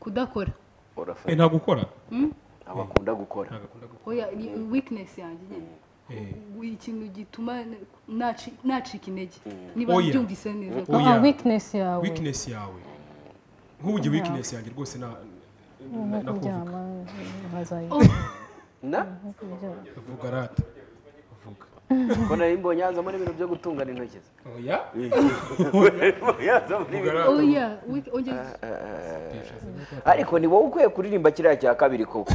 kudakora Eh, ntabwo akunda gukora ntabwo akunda gukora weakness yanjye nyine Eh, ikintu gituma naci- nacika intege niba byumvise neza. Ah, weakness yawe weakness yawe nk'ubuge weakness yanjye rwose na na- nakuvuga kuryama nkazayi na? Vuga rata. vuga ko nari mbonye yazamo n'ibintu byo gutungana intoki ze? Oya rata oya ongera ariko ni wowe ukwiye kuririmba kiriya cya kabiri koko?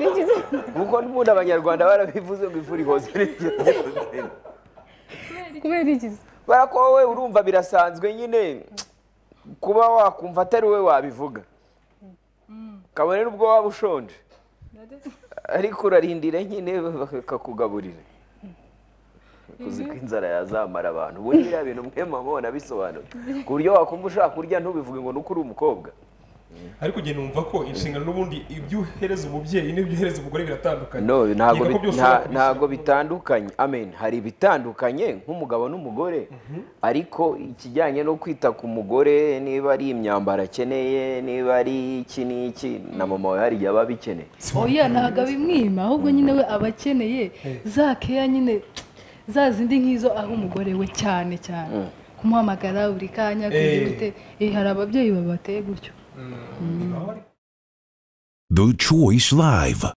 Kuko n'ubundi abanyarwanda barabivuze ngo ifu rihoze kubera iki? Kubera ko wowe urumva birasanzwe nyine kuba wakumva atari wowe wabivuga. Kabone n'ubwo waba ushonje. Ariko urarindira nyine bakakugaburira. Uzi ko inzara yazamara abantu. Ubundi biriya bintu mwe mama nabisobanura ku buryo wakumva ushaka kurya ntubivuge ngo ni uko uri umukobwa. Ariko ugenda wumva ko inshingano n'ubundi ibyo uhereza umubyeyi n'ibyo uhereza umugore biratandukanye. No ntabwo bitandukanye. Amen. Hari ibitandukanye nk'umugabo n'umugore. Ariko ikijyanye no kwita ku mugore niba ari imyambaro akeneye niba ari iki n'iki na mama we hari igihe aba abikeneye. Oya ntabwo abimwima ahubwo nyine we aba akeneye. Za keya nyine za zindi nk'izo aho umugore we cyane cyane kumuhamagara buri kanya kugira Eh. ute Eh, hari ababyeyi babateye gutyo ariko. The Choice Live.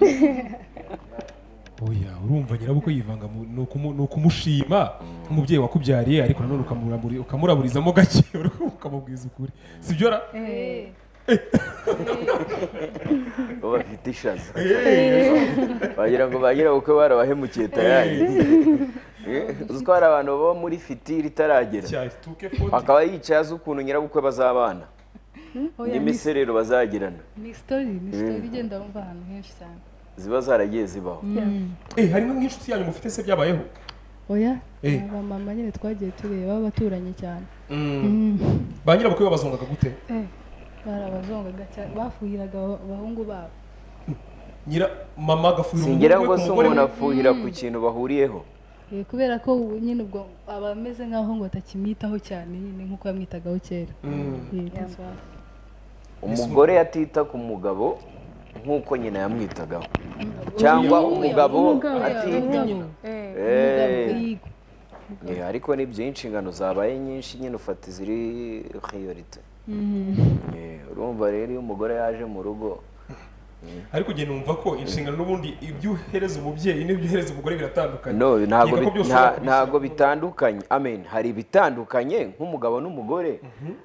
oya urumva nyirabukwe yivanga ni ukumu- ni ukumushima nk'umubyeyi wakubyariye ariko nanone ukamuraburi- ukamuraburizamo gake ukamubwiza ukuri. Sibyo ra? Bo bafite ishaza wagira ngo ba nyirabukwe barabahemukiye tayari. Eh, uzi ko hari abantu baba muri fitiri itaragera akaba yicaye azi ukuntu nyirabukwe bazabana. N'imiserero bazagirana. ni story ni story igenda wumva ahantu henshi cyane. Ziba zaragiye zibaho. Eh harimo nk'inshuti yanyu mufite se byabayeho? Oya Eh. aba mama nyine twagiye tureba b'abaturanyi cyane. Ba nyirabukwe babazongaga gute? Eh, barabazongaga cyane. Bafuhiraga aba- abahungu babo. Nyira mama agafuhira singira umuhungu ngo we se ku mugore umuntu afuhira ku kintu bahuriyeho. Eh, kubera ko nyine ubwo aba ameze nk'aho ngo atakimwitaho cyane nyine nk'uko yamwitagaho kera. Umugore atita ku mugabo nk'uko nyina yamwitagaho cyangwa umugabo. atita. Eh, eh, ariko ni byinshi inshingano zabaye nyinshi nyine ufata iziri priorite Eh, urumva rero iyo umugore yaje mu rugo ariko ugenda wumva ko inshingano n'ubundi ibyo uhereza umubyeyi n'ibyo uhereza umugore biratandukanye. No ntabwo bitandukanye. Amen. Hari ibitandukanye nk'umugabo n'umugore.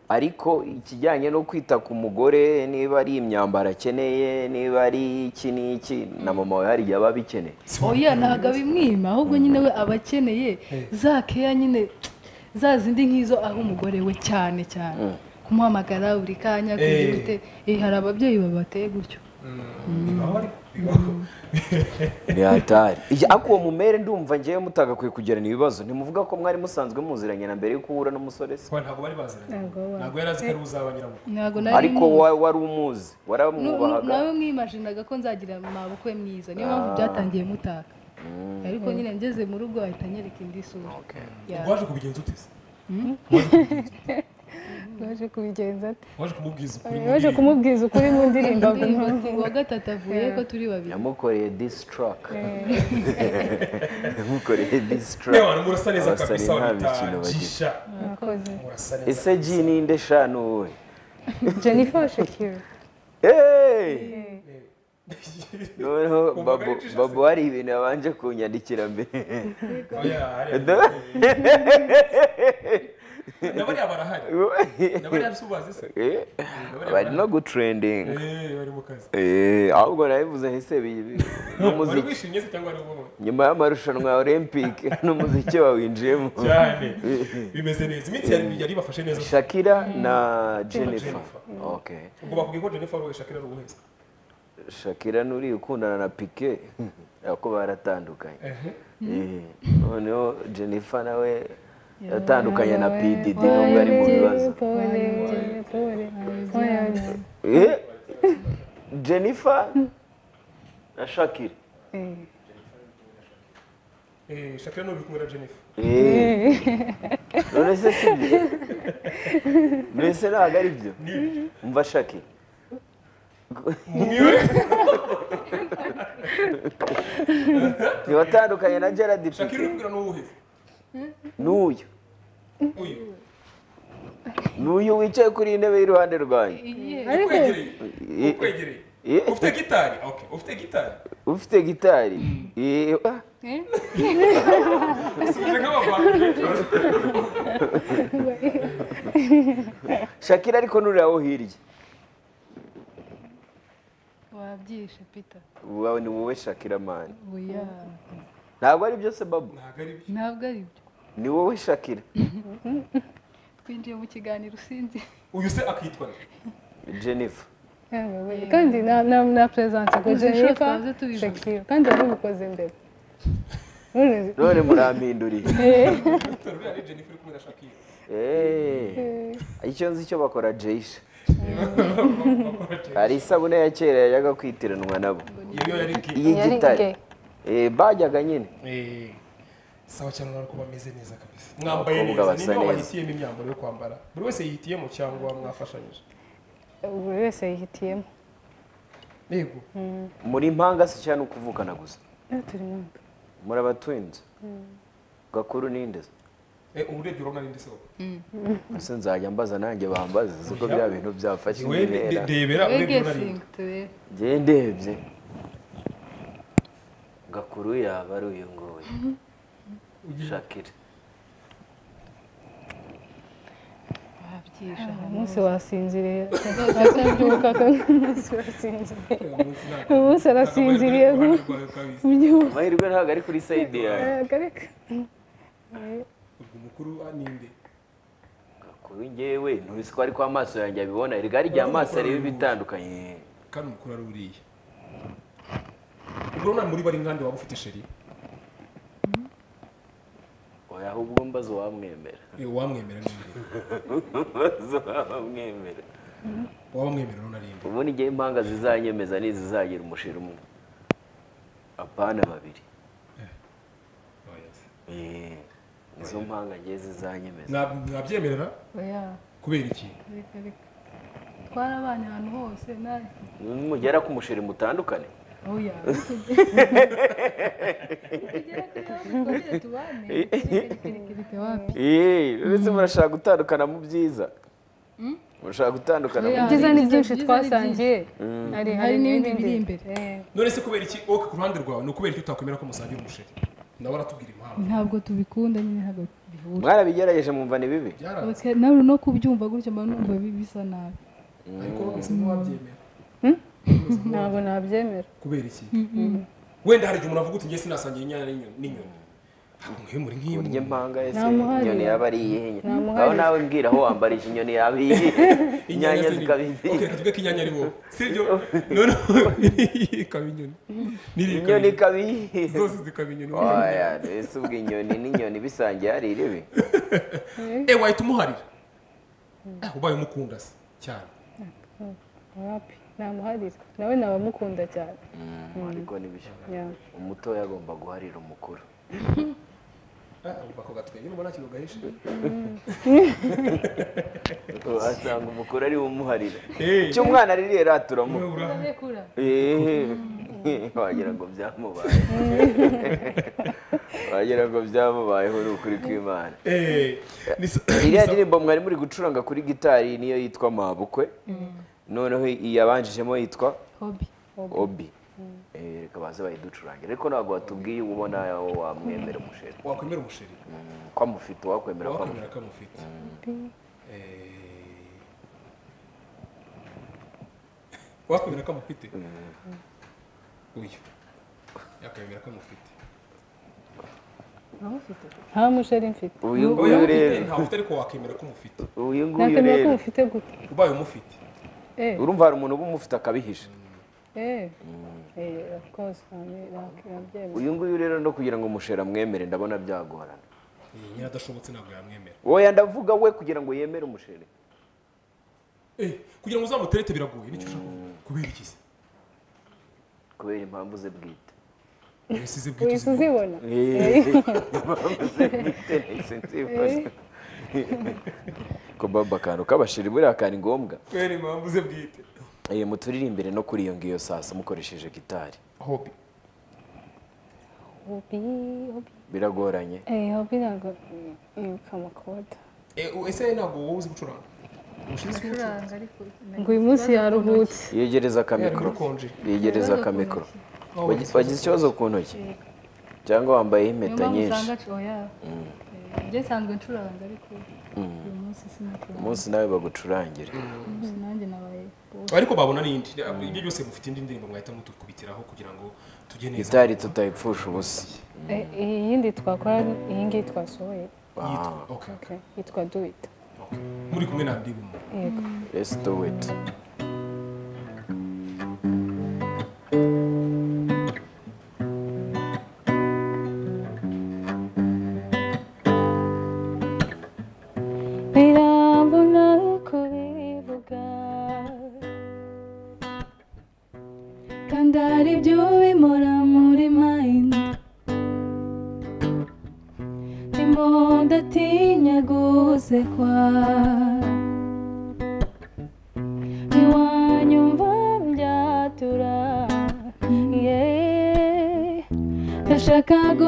Ariko ikijyanye no kwita ku mugore niba ari imyambaro akeneye niba ari iki n'iki na mama we hari igihe aba abikeneye oya ntabwo abimwima ahubwo nyine we aba akeneye za keya nyine za zindi nk'izo aho umugore we cyane cyane. Kumuhamagara buri kanya kugira Eh. ute Eh, hari ababyeyi babateye gutyo. Bibaho ariko uwo mumere ndumva ngewe mutagakwiye kugirana ibibazo ntimuvuga ko mwari musanzwe muziranye na mbere y'uko uhura n'umusore se ntabwo bari baziranye Ntabwo yari azi ko ari uzaba nyirabukwe ntabwo nari ariko wari umuzi waramwubahaga nawe mwimajinaga ko nzagira mabukwe mwiza niyo mpamvu byatangiye mutaka ariko nyine ngeze mu rugo ahita anyereka indi sura waje kubigenza ute se waje kubigenza waje kumubwiza ukuri mu waje ndirimbo. kumubwiza ukuri mu ndirimbo. Indirimbo ati, uwa gatatu avuye ko turi babiri. Yamukoreye disi taraka yamukoreye disi taraka murasa neza kabisa neza ese ji ninde shanu? Wowe jennifer shakira. Hey! noneho babu hari ibintu yabanje kunyandikira mbere. hariya nabariya barahari nabariya subazi se Eh, bari no gutrendinga Eh, bari mu kazi Eh, ahubwo nabivuze ese bi- bi- wari n'umuziki wishimye se cyangwa ari wowe nyuma y'amarushanwa ya olympique n'umuziki wawinjiyemo cyane bimeze neza iminsi yari bafashe neza shakira na jennifer. Okay. Ubwo bakubwiye ko Jennifer we Shakira ari shakira nuri ukundana na pike ako baratandukanye Eh, noneho jennifer nawe yatandukanye na pdd nubwo ari mu bibazo Eh, jennifer? Na shakira. Eh. Eh, Shakira n'uri kumwe na Jennifer. Eh, none se si byo none se ntabwo ari byo umva shakira. Ntiwatandukanye na gerard Shakira uri kubwira n'uwuheza n'uyu. Uyu n'uyu wicaye kuri iyi ntebe y'iruhande rwanjye ufite gitari? Ufite gitari? Ufite gitari. Eh, ah, usubije nk'abavanga shakira ariko nuriraho hirya. Wabyishe peter. Wowe ni wowe shakira mani ntabwo ari byo se babu ntabwo ari byo ni wowe shakira. Twinjiye mu kiganiro usinzi uyu se akitwa jennifer. Yababaye. kandi na na na presence ngo jennifer shakira kandi wabibikoze mbere. None- none murampinduriye Eh, icyo nzi cyo bakora jayisha hari isabune ya kera yajyaga kwitiranwa nabo. Iyo yari Eh, bajyaga nyine. Eh, sawa cyane urabona ko bameze neza kabisa. Mwambaye neza niba neza. wahitiyemo imyambaro yo kwambara? Buri wese yihitiyemo cyangwa mwafashanyije? Buri wese yihitiyemo. Yego. Muri mpanga si cyane ukuvukana gusa. Eh, muri abatwinzi gakuru ninde se? Eh, ubu urebye urabona n'indi soko ese nzajya mbaza nanjye bambaze siko bya bintu byafashe intera ndebera urebye urabona n'indi ndebye gakuru yaba ari uyu nguyu. Shakira. Wabyishe umunsi wasinziriye. Akabyuka umunsi wasinziriye. Umunsi arasinziriye. Amahirwe ntabwo ari kuri sayidi yawe. akareka ubwo mukuru ah, ninde? Gakuru njyewe ntuzi ko ariko amaso yanjye abibona. Erega rya amaso areba ibitandukanye kandi umukuru ari uriya. Urabona muri bari nkandi waba ufite sheri oya ahubwo mbaza uwamwemera. Eh, wamwemera n'indi mbaza uwamwemera. Waba mwemera none arinde ubundi igihe impanga zizanyemeza n'izizagira umushira umwe. Apana babiri. Eh, nizo mpanga ngiye zizanyemeza. Mwa- mwabyemerera oya. Kubera iki? Reka reka. Twarabanye ahantu hose na nimugera ku mushiri mutandukane. reka wapi Eh, uretse murashaka gutandukana mu byiza murashaka gutandukana mu byiza ni byinshi twasangiye hari n'ibindi biri imbere. None se kubera iki wowe ku ruhande rwawe. Ni ukubera iki utakwemera ko musangira umusheri nawe aratubwira impamvu. Ntabwo tubikunda nyine ntabwo bihura mwarabigerageje mumva ni bibi? Nawe no kubyumva gutyo mba numva bi- bisa nabi. Ariko bameze nk'uwabyemera. Ntabwo nabyemera. Kubera iki? Wenda hari igihe umuntu avuga uti njye sinasangiye inyanya n'inyoni. Ntabwo nk'iyo urya impanga ese inyoni yaba ari iyihe? Aho nawe mbwira aho wambarije inyoni yaba iyihe? Inyanya izihe reka tuvuge ko inyanya ari wowe sibyo noneho ikaba inyoni. N'iriya inyoni ikaba iyihe? Zose zikaba inyoni. Oya ese ubwo inyoni n'inyoni bisangiye hari iribi? Eh wahita umuharira? Eh, ubaye umukunda se cyane. Wapi? Namuharira nawe nabamukunda cyane. Ariko ni byo Yeah. umutoya agomba guharira umukuru. Ako gatwenge nubona kintu gahishe? Asanga umukuru ari umuharira. Icyo umwana aririye. Eh, wagira ngo byamubaye wagira ngo byamubayeho ni ukuri kw'imana. Eh, iriya ndirimbo mwari muri gucuranga kuri gitari niyo yitwa mabukwe noneho iyabanjijemo yitwa? Hobi obi Eh, reka baze bayiducurangira ariko ntabwo watubwiye uba ubona wa wamwemera umusheri. Wakwemera umusheri? Kwa ko amufite ko wakwemera amufite ko amufite Eh, wakwemera ko amufite uyu yakwemera ko amufite nta musheri mfite. Uyu nguyu rero. Ntawe ufite ariko wakemera ko umufite uyu nguyu ko rero. mufite gute? Ubaye umufite. eh urumva hari umuntu uba umufite akabihisha eh. Eh of course nabyemera uyu nguyu rero no kugira ngo umusheri amwemere ndabona byagorana. Eh, nyine adashobotse ntabwo yamwemera. Wowe ndavuga we kugira ngo yemere umusheri Eh, kugira ngo uzamuterete biragoye. Nicyo ushaka kuvuga? Kubera iki se? Kubera impamvu ze bwite. Uhita uzibona. impamvu. ze bwite ko baba akantu k'abasheri buriya kari ngombwa. Kubera impamvu ze bwite. Eh, muturirimbire no kuri iyo ngiyo sasa mukoresheje gitari. Hobi hobi hobi biragoranye. Eh hobi ntabwo amakode Eh, ese ntabwo wowe uzi gucuranga? Ngo uyu munsi yaruhutse. yegereza akamikoro yegereza akamikoro Wagi- wagize ikibazo ku ntoki? Cyangwa wambayeho impeta nyinshi? Njye nsanzwe ncuranga ariko uyu munsi sinacuranga umunsi nawe bagucurangire. Umunsi nanjye nabaye boss. ariko babona n'indi ibyo byose mufite indi ndirimbo mwahita mutukubitiraho kugira ngo tujye neza gitari tutayipfusha ubusa. Eh, iyi yindi twakora iyi ngiyi twasohoye. Yitwa- okay yitwa do it. Muri kumwe na ndi bumu yego. Let's do it.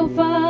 Ndashaka gufata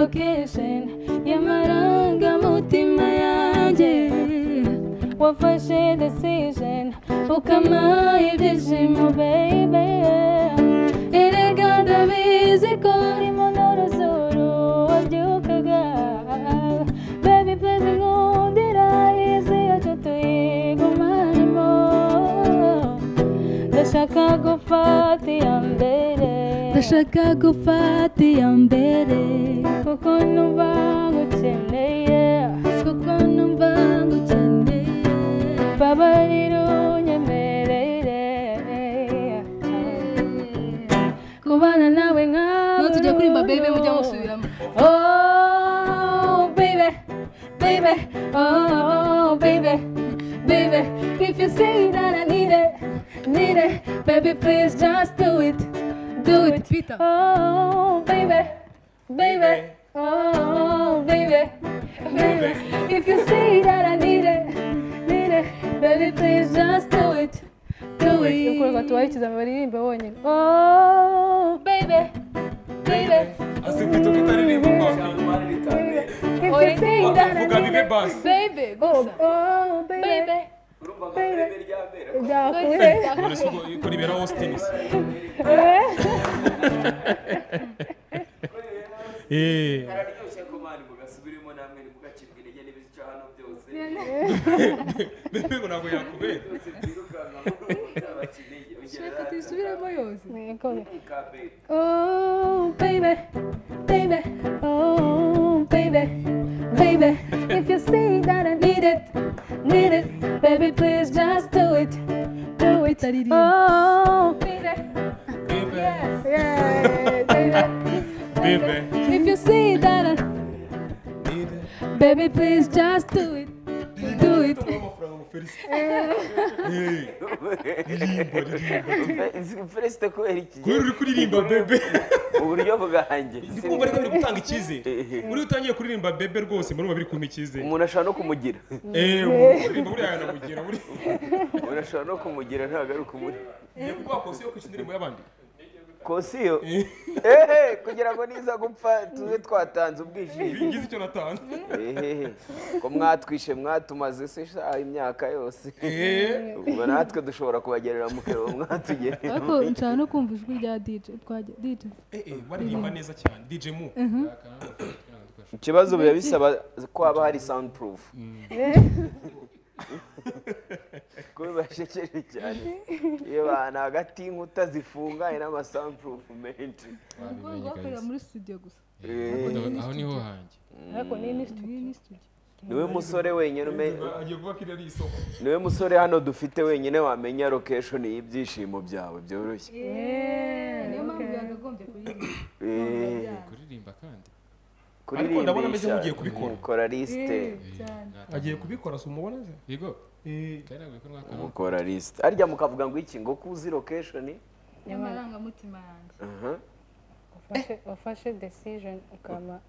location y'amarangamutima yanjye wafashe decision ukama ibyishimo baby ndashaka gufata iya mbere. Kuko numva ngukeneye. Kuko numva ngukeneye. Babarira unyemerere kubana nawe nkawe no tujya kuririmba baby mujya musubiramo. Oh, baby, baby, oh, baby, baby. If you say that I need it, need it, baby, please just do it, Vita. Oh, baby, baby, oh, baby, baby. If you say that I need it, need it, baby, please just do it, do it. tubayikiza baririmbe bonyine Oh, baby, baby. ase kwita kutaririmba kwambere if you say that I need it baby oh oh baby. Baby, urumva nka bebe rya mbere byakuye none se ubwo ko ribera austin se Eh, kararyoshye ko mani mugasubiremo namwe ntimugacibwe intege n'ibizica hano byose. Bebe ngo ntabwo yakubera. Byose byirukanka muzabakinege reka tuyisubiremo yose. Kuririmba bebe. uburyo bwanjye. Ndi kumva ariko biri gutanga icyizere muri utangiye kuririmba bebe rwose muri biri kumpa icyizere umuntu ashobora no kumugira. Eh uririmba buriya yanamugira buri umuntu ashobora no kumugira ntabwo ari ukumuri ngiye kuguha kosi yo kwishyura indirimbo y'abandi kosiyo ehe kugira ngo niza gupfa tube twatanze ubwishingizi ngize icyo natanze. Ehehe ko mwatwishe mwatumaze se sha imyaka yose. Eh. Ubwo natwe dushobora kubagerera mu kero mwatugereye ariko nshaka no kumva ijwi rya dj twaje dj. Eh eh waririmba neza cyane. DJ Mu ikibazo biba bisaba ko haba hari sound proof ko bibashekeje cyane. Iyo bantu hagati y'inkuta zifunganye n'ama sound proof menshi bakorera muri studio gusa. Eh, aho ni ho hanjye. Ariko ni ni studio. ni we musore wenyine ni we musore hano dufite wenyine wamenya location y'ibyishimo byawe. Byoroshye. Niyo mpamvu yakagombye kuririmba. Eh, kuririmba kandi. Ariko ndabona ameze nk'ugiye kubikora. ukora lisite agiye kubikora si umubona se? Yego eh. Mukora lisite harya mukavuga ngo iki? Ngo kuzi location y'amarangamutima yanjye. Wafashe decision ukaba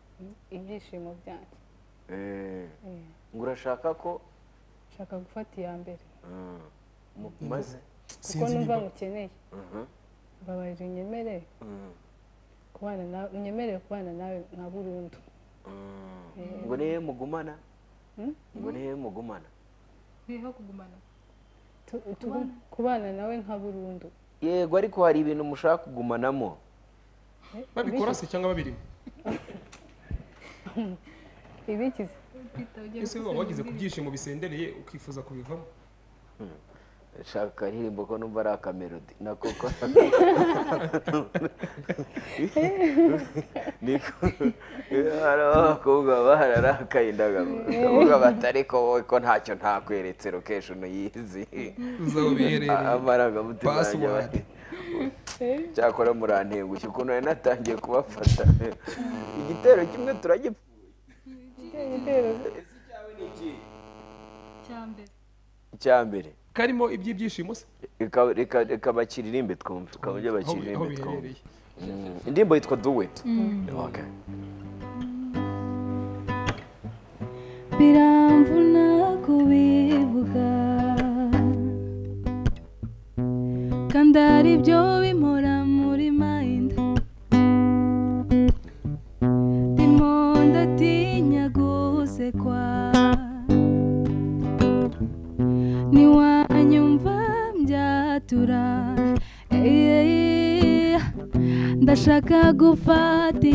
ibyishimo byanjye. Eh, Eh, ngo urashaka ko? Nshaka gufata iya mbere. Ah, mu- maze. Kuko numva Aha. mbabarira unyemerere Mm. kubana nawe unyemerere kubana nawe nka burundu. Mm. ngo nihe mugumana? Hmm? ngo nihe mugumana? Ni ho kugumana. Tu- tu- kubana nawe nka burundu. Yego ariko hari ibintu mushaka kugumanamo. Eh, babikora se cyangwa babirimo? Ibikize. Ese waba wagize ku byishimo bisendereye ukifuza kubivamo? Shaka akaririmbo ko numva ari akamelodi nako ko niko hari abakobwa bararakaye indagaruka bati ariko wowe ko ntacyo ntakweretse location yizi uzaho biherereye amarangamutima yanjye Password. bati cyakora murantengushye ukuntu nari natangiye kubafata. Igitero kimwe turagipfa cya mbere icya mbere. Karimo iby'ibyishimo se? Reka- reka reka bakiririmbe twumve. Tukabajya aho aho bakiririmbe twumve Mm, indirimbo yitwa do it. Okay. biramvuna kubivuga kandi ari byo ndashaka gufata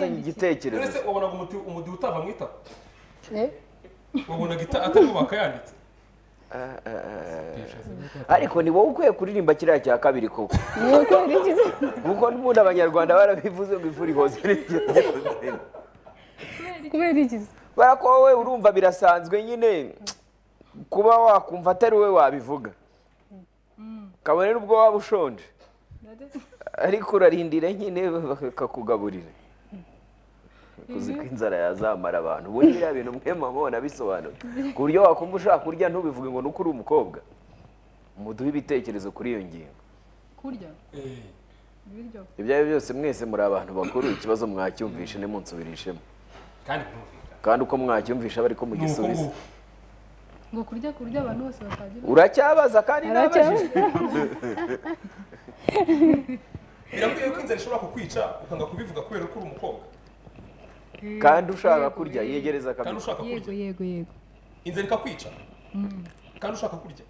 uwazanye igitekerezo ese wabonaga umuti umudiho utava mu itako Eh, wabonaga ita atarimo bakayanditse ariko ni wowe ukwiye kuririmba kiriya cya kabiri koko? Kuko n'ubundi abanyarwanda barabivuze ngo ifu rihoze kubera ikize kubera ko wowe urumva birasanzwe nyine. Kuba wakumva atari we wabivuga. Kabone n'ubwo waba ushonje. Ariko urarindira nyine bakakugaburira. Uzi ko inzara yazamara abantu. Ubundi biriya bintu mwe mubona bisobanura. Ku buryo wakumva ushaka kurya ntubivuge ngo nuko uri umukobwa. Muduhe ibitekerezo kuri iyo ngingo. Kurya? Ibiryo? Ibyo ari byo byose mwese muri abantu bakuru ikibazo mwacyumvishe nimunsubirishemo kandi uko mwacyumvisha bari ko ni uko mugisubiza nguko ngo kurya kurya abantu bose batagira. Uracyabaza kandi nabajije. Birakwiye ko inzara ishobora kukwica ukanga kubivuga kubera ko uri umukobwa. Kandi ushaka kurya yegereza kandi ushaka yego kurya yego. Yego inzara ikakwica kandi ushaka kurya.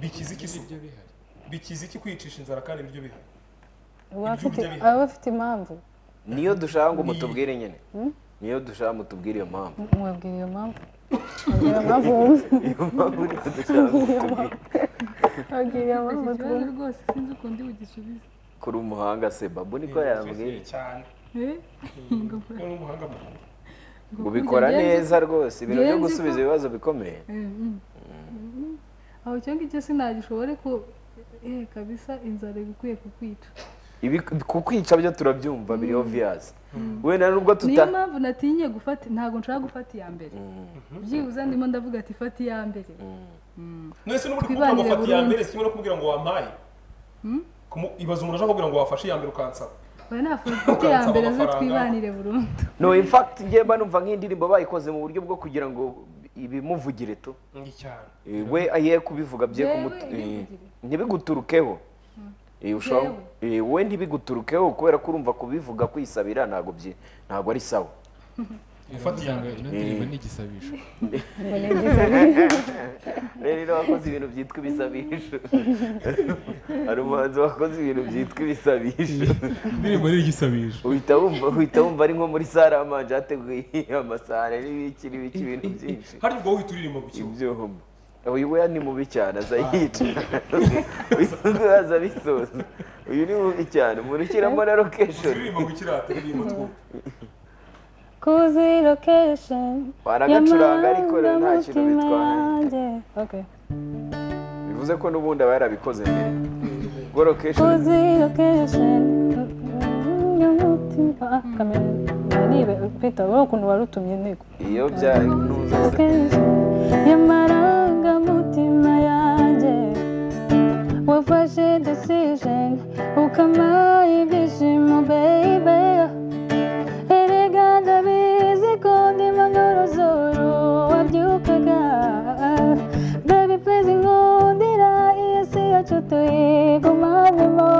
Bikiza iki ibyo bihari. Bikiza iki kwicisha inzara kandi ibiryo bihari? Aba afite Ibyo urya aba afite impamvu. Niyo dushaka ngo mutubwire nyine. Niyo dushaka mutubwire iyo mpamvu. Mwabwira iyo mpamvu. Wumva iyo mpamvu niyo dushaka mutubwire. mwabwira iyo mpamvu rwose sinzi ukuntu bugisubize kuri umuhanga se babu niko yambwiye cyane. Eh? ubikora neza. rwose. Ibintu byo gusubiza ibibazo bikomeye. Eh, mm. Mm. aho icyo ngicyo sinagishobore ko eh kabisa inzara iba ikwiye kukwica. Ibi kukwica byo turabyumva biri obvious. Wenda nubwo niyo tuta mpamvu natinye gufata ntabwo nshaka gufata iya mbere. Byibuze ndimo ndavuga ati fata iya mbere. Mwese n'ubundi kuvuga ngo fata iya mbere si kimwe no kubwira ngo wampaye. Kumu- ibaza umuntu ashaka kubwira ngo wafashe iya mbere ukansaba. Oya nafata iya mbere zo twibanire burundu. No in fact njye mba numva nk'indirimbo bayikoze mu buryo bwo kugira ngo ibimuvugire tu. Eh, we ye kubivuga bye eh, ntibiguturukeho. Eh, ushobora- eh, we ntibiguturukeho kubera ko urumva kubivuga kwisabira ntabwo ari sawa. gufata iya mbere ino ndirimbo ni igisabisho rero wakoze ibintu byitwa ibisabisho. Hari umuhanzi wakoze ibintu byitwa ibisabisho. Indirimbo ni igisabisho. Uhita wumva uhita wumva ari nko muri sare amanje hateguye amasahane n'ibiki n'ibiki ibintu byinshi. Hari ubwo uhita uririmba ku kibuga ibyuma uyu we ni mubi cyane aza yica. Aza bisoza. Uyu ni mubi cyane. Umuntu ushyiramo na location uririmba ngo ikirate uririmba twumva kuzi location wanagacuranga ariko rero nta kintu bitwaye. Bivuze ko n'ubundi aba yarabikoze mbere. Ubwo location kuzi location nibe Peter wowe ukuntu warutumye ntego iyo byaye ntuza y'amarangamutima yanjye wafashe decision. Ukama ibyishimo baby. Wabyukaga baby please nkundira iyi si yacu tuyigumanemo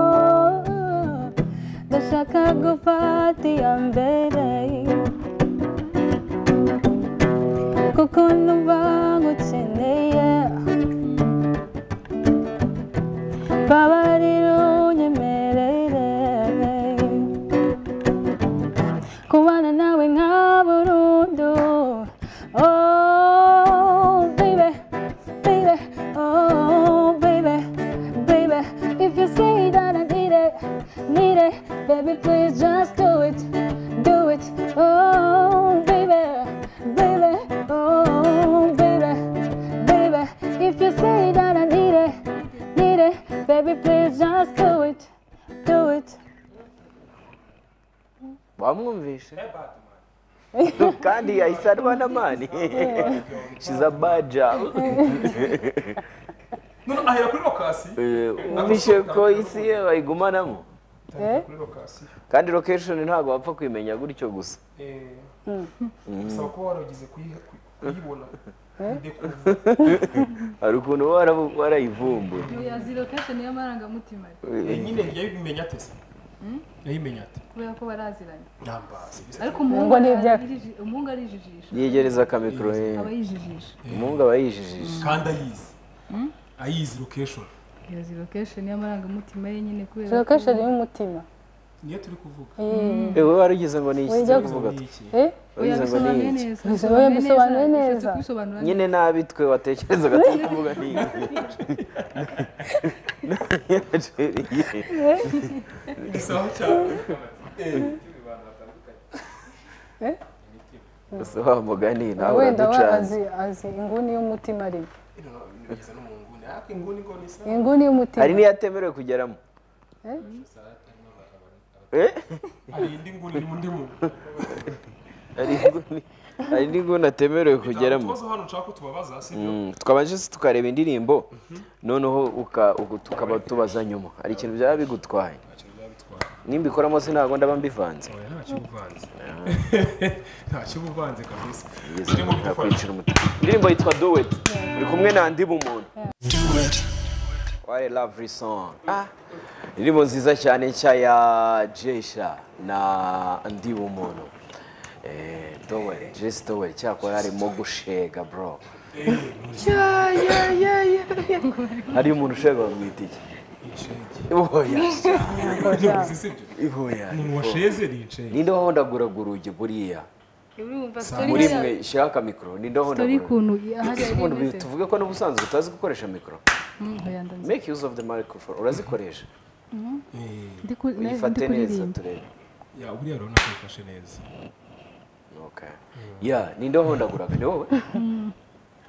ndashaka gufata iya mbere kuko numva ngukeneye babarira unyemerere kubana nawe nka burundu oh baby please just do it do it. Oh baby baby oh baby baby. If you say that I need it need it baby please just do it do it. Wamwumvishe kandi yahise arwana mani. Shiza baja none ahera kuri lokasi umvishe ko isi ye bayigumanamo ahera kuri lokasi kandi location ntabwo wapfa kwimenya gutyo gusa. Bisaba kuba waragize kuyibona. Hari ukuntu warayivumbuye. Yazi location y'amarangamutima Eh, nyine yayimenya ate se? Yayimenya ate? Kubera ko baraziranye. Ariko umuhungu ni ibya- ariji- umuhungu arijijisha. Yegereza akamikoro aba yijijisha. Umuhungu aba yijijisha. Kandi ayizi. Ayizi location yazi location y'amarangamutima ye nyine kubera location y'umutima niyo turi kuvuga. Ewe warigize ngo ni iki turi kuvuga ni iki eh oya warigize ngo ni iki Bisobanuye neza. nyine nabi twe watekerezaga turi kuvuga ni iki Eh? gusa wa mugani nawe wenda we uraducanze azi azi inguni y'umutima arimo. Inguni ngo ni sa inguni y'umutima. Hari n'iyatemerewe kugeramo Eh? Eh? hari indi nguni iri mu ndi muntu hari inguni hari n'inguni atemerewe kugeramo Mm, twabanje tukareba indirimbo noneho uka- uku- tukaba tubaza nyuma. Hari ikintu byaba bigutwaye? Nimba ikoramo se ntabwo ndaba mbivanze. Oya ntacyo ntacyo uvanze kabisa. Indirimbo yitwa do it. Uri kumwe na ndi bumuntu. What a lovely song? Ah. Indirimbo nziza cyane nshya ya jesha na ndi bumuntu. Eh do it just do it cyakora harimo gushega bro. Ya, ya, ya, ya, ya. hari umuntu ushega bamwita iki? Ihoya. Ihoya. Ninde wahondaguraga urugi buriya? Muri ya- mwe shyiraho akamikoro ninde story wahondaguraga ukuntu hariya Ese ubundi rimeze tuvuge ko n'ubusanzwe utazi gukoresha mikoro Mm, oya, ndazi. make use of the microphone urazikoresha Ndi ku- na- ndi uyifate neza kuririmba turebe ya buriya rero ntabwo bifashe neza. Okay. Ya ninde wahondaguraga ni wowe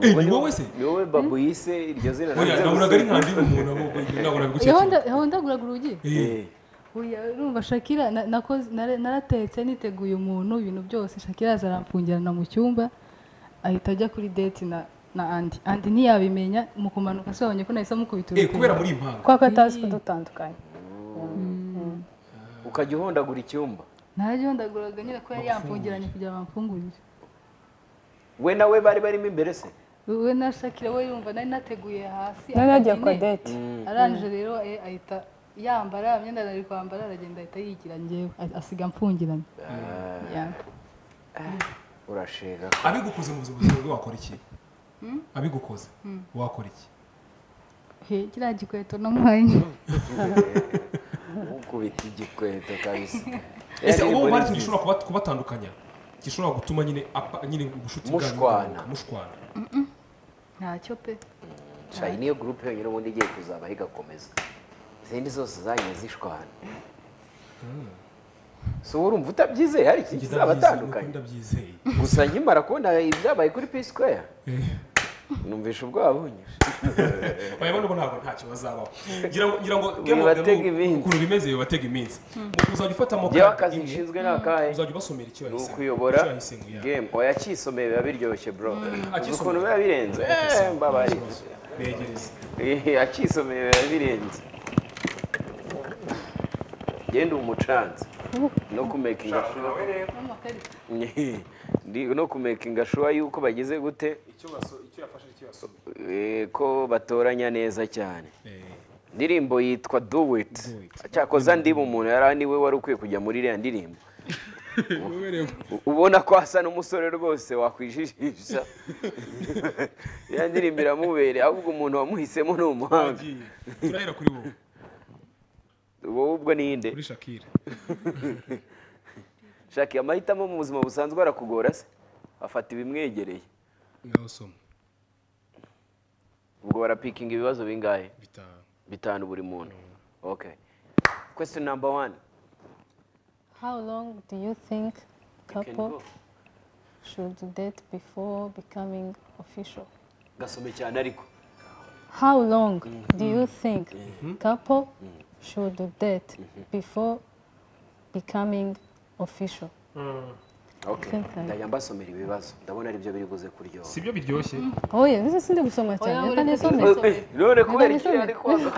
Eh, ni wowe se ni wowe babu yise iryo zina oya nanze nabonaga ari gusiga. nka ndi umuntu ahubwo ntabwo nabigukekeye Yahonda- yahondaguraga urugi Eh, Oya, urumva shakira naratetse niteguye umuntu ibintu byose shakira aza aramfungirana mu cyumba ahita ajya kuri date na na andi andi ntiyabimenya mu kumanuka asobanye ko nahise amukubita eh kubera urukundo muri impanga. Kwa ko atazi kudutandukanya ukajya uhondagura icyumba. Naragihondaguraga nyine ko yari yamfungiranye kugira ngo amfungurire we nawe bari barimo imbere se? We na shakira we yumva nari nateguye hasi date. Arangije rero eh, ahita yambara imyenda nari kwambara aragenda ahita yigira njyewe a- asiga mfungiranye Yeah. urashega abigukoze mu buzima bwawe wakora iki? Abigukoze? Wakora iki? He kiriya gikweto namuhaye ukubita igikweto kabisa. Ese ubu nziza. gishobora kuba- kubatandukanya? Gishobora gutuma nyine nyine ubushuti bwanyu Mushwana. mushwana. Ntacyo pe. Niyo gurupe yonyine ubundi igiye kuzaba igakomeza izindi zose zagiye zishwana so urumva utabyizeye hari ikintu Njye kizabatandukanye ndabyizeye gusa nkimara kubona ibyabaye kuri P Square numvisha ubwoba bunyishe oya bano bo ntabwo ntacyo bazabaho ngira ngo ngira ngo game of the Bibatega Moon, iminsi. ukuntu bimeze bibatega iminsi uzajya ufatamo njyewe card akazi imwe, nshinzwe ni akahe uzajya ubasomera icyo ni yahisemo ukuyobora icyo yahisemo ya game oya akisomeye biba biryoshye bro. Uzi akisomeye. ukuntu biba birenze Eh, mbabarira begereza Eh, akisomeye biba birenze genda umucanzi no kumekinga Ndi- no kumekinga shuwa yuko bagize gute? Eh, ko batoranya neza cyane. Eh. Indirimbo yitwa do it. Cyakoza ndiba umuntu yari ni we wari ukwiye kujya muri iriya ndirimbo. Ubona ko asa n'umusore rwose wakwijijisha. Iriya ndirimbo iramubereye ahubwo umuntu wamuhisemo ni umuhanga. Turahera kuri wowe wowe ubwo ninde? Kuri Shakira. Shaka amahitamo mu buzima busanzwe arakugora se? Afata ibimwegereye. Ngaho soma ubwo barapikinga ibibazo bingahe? Bitanu. Bitanu buri muntu. Okay question number one. How long do you think couple should date before becoming official? Gasome cyane ariko. How long do you think couple should date before becoming official. Okay. Think I- ndajya mbasomera ibibazo. Ndabona ari byo biri buze kuryoha sibyo biryoshye. Oya ndetse sindi gusoma cyane. Oya, reka ureke nisome. gusoma. none kubera iki ari kwanga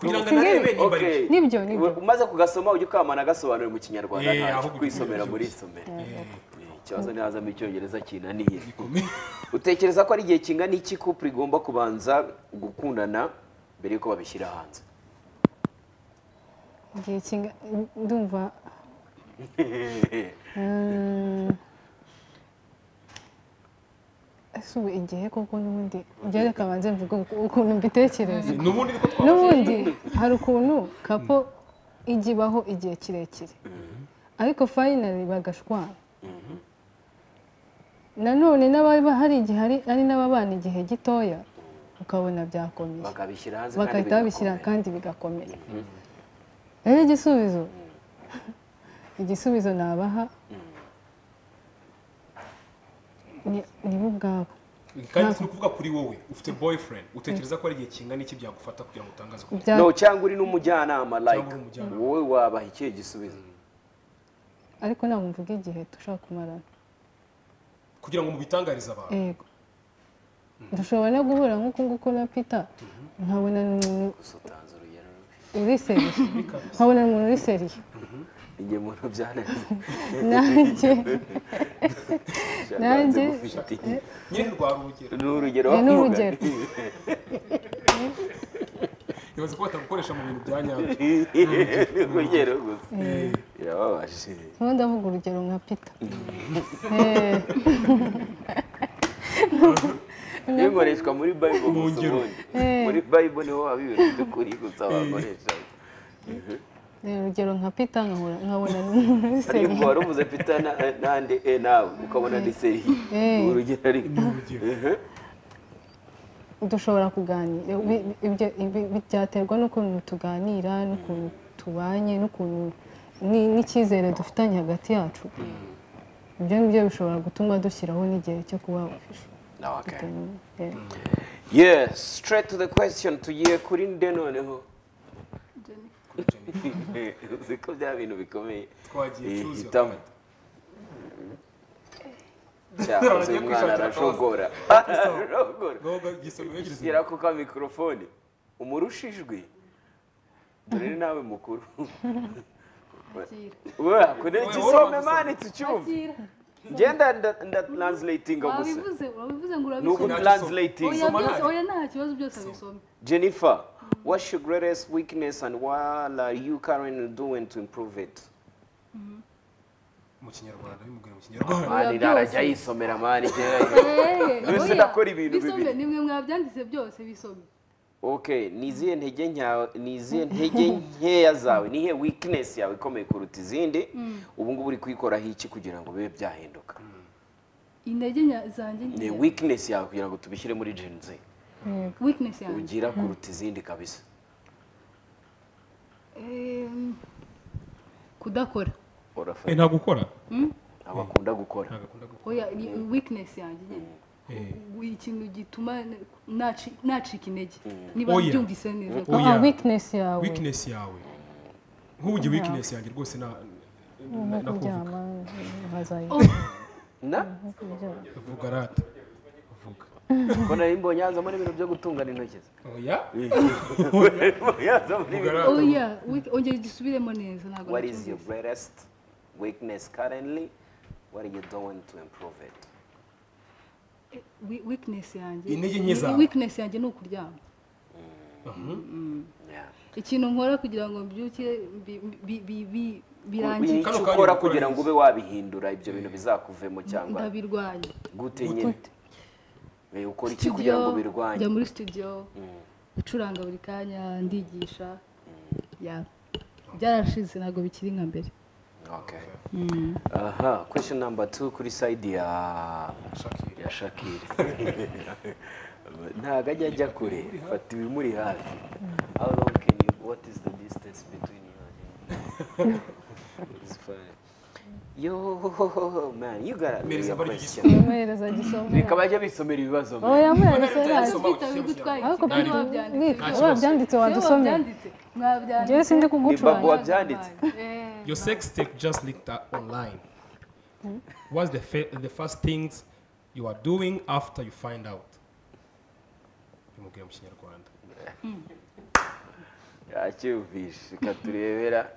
kugira ngo narebe ari Okay. Nibyo, ni byo. umaze kugasoma ujya ukamana agasobanura mu kinyarwanda Eh, ahubwo kwisomera muri isomero. Eh, ikibazo ntihazamo icyongereza kinaniye. Utekereza ko ari igihe kingana iki couple igomba kubanza gukundana mbere yuko babishyira hanze? Igihe ndumva ese ubu igihe koko n'ubundi njye reka banze mvuge uku- ukuntu mbitekereza n'ubundi hari ukuntu kapo ijya ibaho igihe kirekire ariko fayinali bagashwana nanone n'ababa hari igihe hari- hari n'ababana igihe gitoya ukabona byakomeye bakabishyira hanze bagahita kandi babishyira kandi bigakomera rero igisubizo igisubizo nabaha ni ni bo ubwabo kandi turi kuvuga kuri wowe. Ufite boyfriend. Utekereza ko ari igihe kingana iki byagufata kugira ngo utangaze ko no cyangwa uri n'umujyanama like wowe wabaha ikihe gisubizo? Ariko ntabwo mvuga igihe dushobora kumarana. Kugira ngo mubitangarize abantu. Yego. Dushobora no guhura nk'uku nguku na peter. Nkabona ni umuntu gusa utanze urugero uri seriye nkabona ni umuntu uri seriye igihe umuntu byananiye nanjye Nanjye- urugero ni urugero Ni wavuga n'urugero. ibaze ko batagukoresha mu bintu bya nyabyo urugero gusa birababaje nkaba ndavuga urugero nka peter Eh, bikoreshwa muri bible Mu gusa ngero. ubundi. Muri bible ni ho haba ibintu by'ukuri gusa bakoresha ni urugero nka peter nkabona nkabona ni umuntu uri ariko wari uvuze peter na- nande e nawe? Ukabona ni seri Eh. urugero ariko. Mhm. dushobora kuganira. Ibyo- byaterwa n'ukuntu tuganira n'ukuntu tubanye n'ukuntu ni- n'icyizere dufitanye hagati yacu. Ibyo ngibyo bishobora gutuma dushyiraho n'igihe cyo kuba official. Okay. Yeah. yes straight to the question tugiye kuri nde noneho uzi ko bya bintu bikomeye hitamo cyakoze Agiye uyu mwana arashogora ku ka mikorofone umurusha ijwi dore nawe mukuru. We kure gisome mani tucyumve ngenda nda- nda translatinga gusa wabivuze wabivuze ngo ni uku urabisoma translating. Oya byose oya nta kibazo byose abisome Jennifer, what's your greatest weakness and what are you currently doing to improve it? mu kinyarwanda bimubwira mu kinyarwanda Mani byose. arajya yisomera mani Eh, Mbese oya, ndakora ibintu bisome bibiri. nimwe mwabyanditse byose bisome Okay, ni izihe ntege nyawe ni izihe ntege nkeya zawe ni iyihe weakness yawe ikomeye kuruta izindi? Ubu ngubu uri kuyikoraho iki kugira ngo bibe byahinduka? Intege nya- zanjye ni weakness yawe kugira ngo tubishyire muri weakness yanjye ugira kuruta izindi kabisa. Kudakora. Eh, urafata nta gukora. Abakunda gukora. Ntabwo akunda gukora weakness yanjye nyine ikintu gituma naci- nacika intege niba byumvise neza ko Oya. Ah, weakness yawe. Weakness yawe. Nk'ubu weakness yanjye rwose na kuryama nkazayi na? Vuga rata. Vuga ko nari mbonye yazamo n'ibintu byo gutungana intoki ze oya. Yazamo vuga n'ibintu oya ongera igisubiremo neza ntabwo What is your greatest weakness currently? What are you doing to improve it? Weakness yanjye. Intege nke zawe. weakness yanjye ni ukuryama. Yeah. ikintu nkora kugira ngo mbyuke bi- bi- bi- bi- Ni birangire. icyo ukora kugira ngo ube wabihindura ibyo bintu bizakuvemo cyangwa ndabirwanya gute nyine. Ukora iki kugira ngo birwanye njya muri studio. Ncuranga buri kanya ndigisha. Ya byarashize ntabwo bikiri nka mbere. Aha question number two kuri side ya ya shakira ntabwo ajya ajya kure. Fata ibimuri hafi. How long can you what is the distance between you and him? It's fine. yo man you got a Mereza bari question. Mereza gisoma. Reka bajya bisomera ibibazo ukishyira mu bigutwaye ariko niba wabyanditse wadusomera wabyanditse mwabyanditse njyewe sindi ni wabyanditse Your sex tape just leaked out online. What's the, the first things you are doing after you find out? Bimubwira mu kinyarwanda. yacyumvishe reka turebera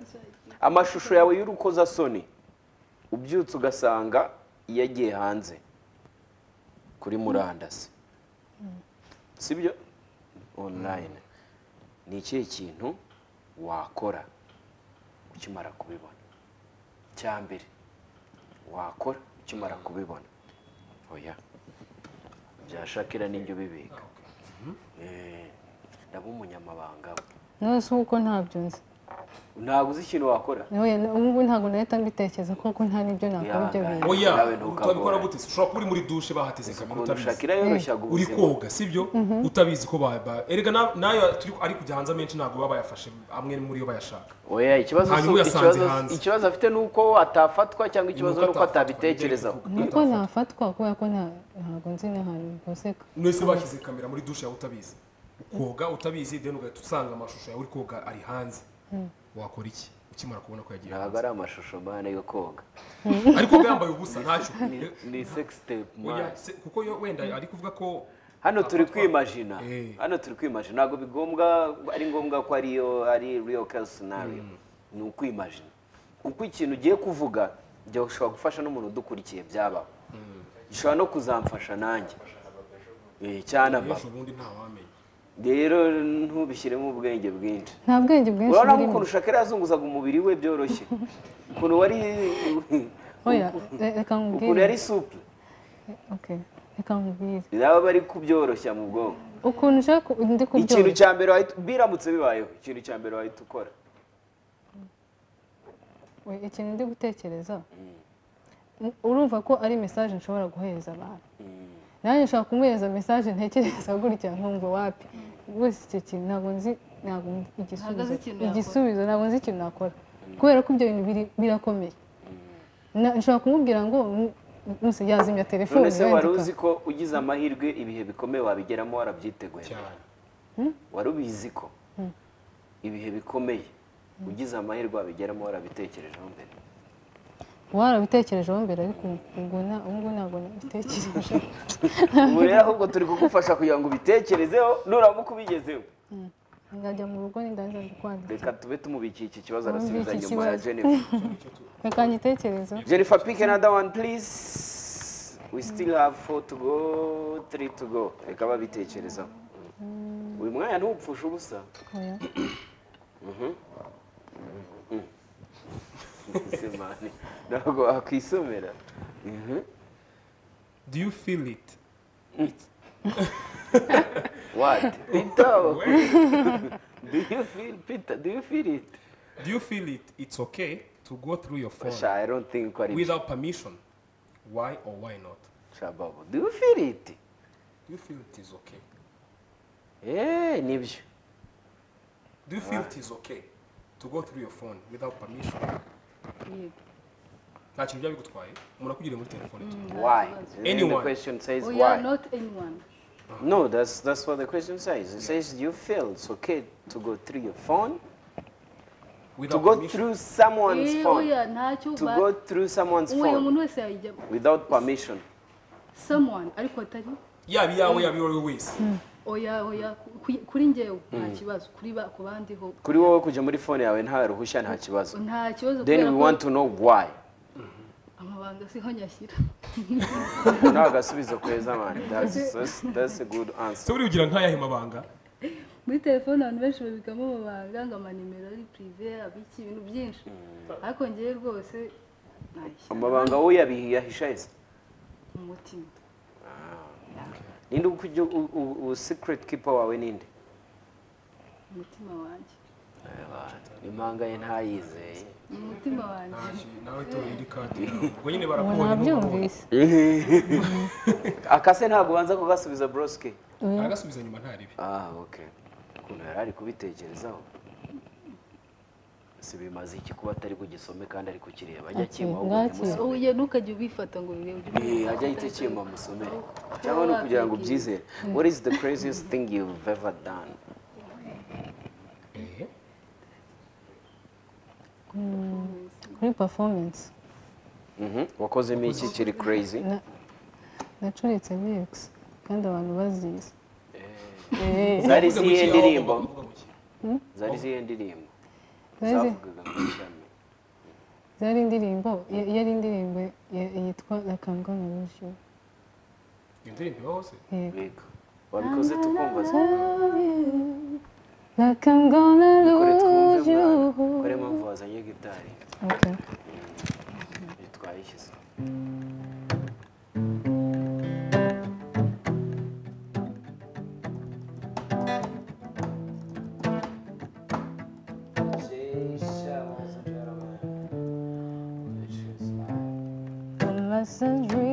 amashusho yawe y'urukozasoni ubyutse ugasanga yagiye hanze kuri murandasi. Sibyo? Online. Ni ikihe kintu wakora ukimara kubibona? Cya mbere wakora ukimara kubibona? Oya. Bya shakira n'ibyo bibika. Eh, ndaba umunyamabanga we. Nose uko ntabyo nzi. Ntabwo uzi ikintu wakora. Ngubu ntabwo nahita mbitekereza kuko nta n'ibyo nakora ibyo bintu. Oya utabikora gute? Se ushobora kuba uri muri dushe bahateze kamera utabizi. Uri koga sibyo? Utabizi ko ba ba- erega na- na yo ari kujya hanze amenshi ntabwo baba bayafashe amwe muri yo bayashaka. Oya ikibazo afite ni uko atafatwa cyangwa ikibazo ni uko atabitekerezaho. Nuko nafatwa kubera ko nta- ntabwo nzi n'ahantu bikoseka mwese bashyize kamera muri dushe yawe utabizi. Koga utabizi then ugahita usanga amashusho yawe uri koga ari hanze. Wakora iki? Ukimara kubona ko yagiye ntabwo ari amashusho mana yo koga. Ariko yambaye ubusa ntacyo ni sex tape Oya, man. se- kuko yo wenda ari kuvuga ko hano turi kwimajina. Eh. hano turi kwimajina. Ntabwo bigombwa ari ngombwa ko ariyo ari real case scenario. Ni ukwimajina. Kuko ikintu ugiye kuvuga gishobora gufasha n'umuntu udukurikiye byabaho. Gishobora no kuzamfasha nanjye. Eh, cyane aba ejo ubundi ntawamenya rero ntubishyiremo ubwenge bwinshi. Nta bwenge bwinshi urabona burimo. ukuntu shakira yazunguzaga umubiri we byoroshye. Ukuntu wari oya re- reka ukuntu yari Okay, reka nkubwire baba bari kubyoroshya mu bwonko. Ukuntu ushaka ndi ikintu kubyoroshya cya mbere biramutse bibayeho ikintu cya mbere wahita ukora. Ikintu ndi gutekereza. Urumva ko ari mesaje nshobora guhereza abantu. Nanjye nshobora kumuhereza mesaje ntekereza gutya nkumva wapi? Rwose icyo kintu ntabwo nzi ntabwo igisubizo igisubizo. Ntabwo nzi ikintu nakora. Kubera ko ibyo bintu biri- birakomeye. Na- nshobora kumubwira ngo "Mm, mm, yazimya telefone none se wari yandika." uzi ko ugize amahirwe ibihe bikomeye wabigeramo warabyiteguye? Cyane. Wari ubizi ko? Ibihe bikomeye. Ugize amahirwe wabigeramo warabitekerejeho mbere. Warabitekerejeho mbere ariko ubu ngubu ntabwo nabitekereje ubu rero ahubwo turi kugufasha kugira ngo ubitekerezeho nuramuka ubigezeho. Ngajya mu rugo nindanza ndikwandika reka tube tumubikiye iki kibazo arasubiza nyuma ya jennifer. Reka ngitekerezo jennifer pick another one please. We still have four to go three to go. Reka babitekerezaho uyu mwanya ntuwupfusha ubusa. oya Ese mani, ntabwo wakwisomera Mhm. do you feel it? What? Peter do you feel peter do you feel it? Do you feel it? It's okay to go through your phone Sha, i don't think without permission. Why or why not? Sha, babo do you feel it? Do you feel it is okay? Eh nibyo do you feel it is okay to go through your phone without permission nta kintu byaba bigutwaye umuntu akugiriye muri telefone why? And Anyone. the question says oh why. yeah not anyone. Uh-huh. No that's that's what the question says. It says you feel it's okay to go through your phone. Without to go permission. through someone's Eh, phone. oya to go through someone's phone. muntu wese yayijyamo without permission. Someone. Ariko atari yaba iyawe yaba iyo ari we wese oya oya ku- kuri njyewe nta kibazo. Kuri ba ku bandi ho kuri wowe kujya muri phone yawe nta ruhushya nta kibazo. Nta kibazo then we want to know why. Amabanga siho nyashyira. Ni agasubizo keza man. That's, that's, that's a good answer. Se buriya ugira nk'ayahe mabanga? Muri telefone abantu benshi babikamo amabanga ngo amanimero ari pirive abiki ibintu byinshi. Ariko ngewe rwose amabanga wowe yabihisha ese? Mu mutima. Ninde ukujya secret keeper wawe ninde mu mutima wanjye impanga ye ntayizeye mu mutima wanjye nawe tora iri kadi ubwo nyine barakubonye nabyumvise akase ntabwo ubanza kugasubiza broske aragasubiza nyuma ntaribi ah okay. Ukuntu yari ari kubitekerezaho si bimaze iki kuba atari bugisome kandi ari kukireba. Ajya kimwa akima ahubwo ngaki. ntimusome uye ntukajye ubifata ngo ujye Eh, ajya ahita akima musomere cyangwa no kugira ngo ubyizere. What is the craziest thing you've ever done? Eh, kuri performance. Mhm. wakozemo iki kiri crazy? Na- nacuritse lyrics kandi abantu bazizi. Eh, zari ki? ndirimbo ki? zari ziye ndirimbo zavugaga mu ishami zari indirimbo ya- yari indirimbo yitwa rakangana rushu iyo ndirimbo ibaho se yego. Wabikoze tukumva Like I'm gonna lose you. kore mpamvu wazanye gitari. Okay. twayishyize Shisha passengers.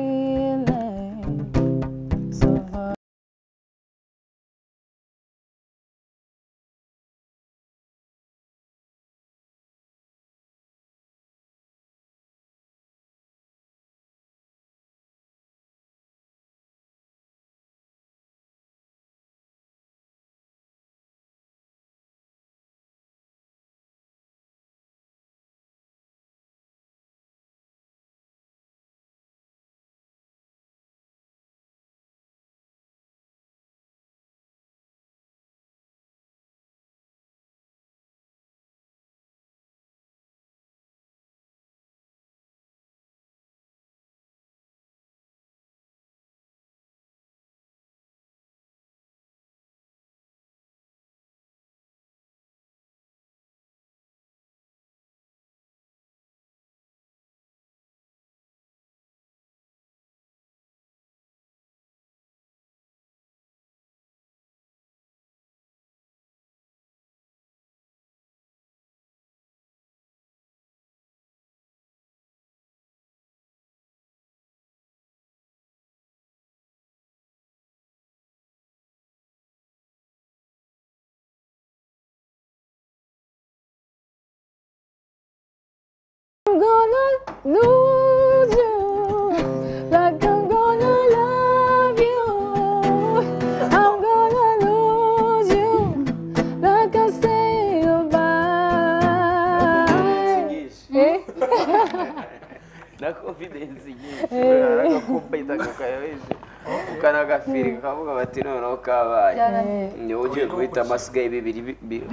Lose you like I'm gonna love you. I'm gonna lose you like I say goodbye. Eh? na confidence nyinshi ukanagafiri kavuga bati noneho kabaye ugiye bibiri bibiri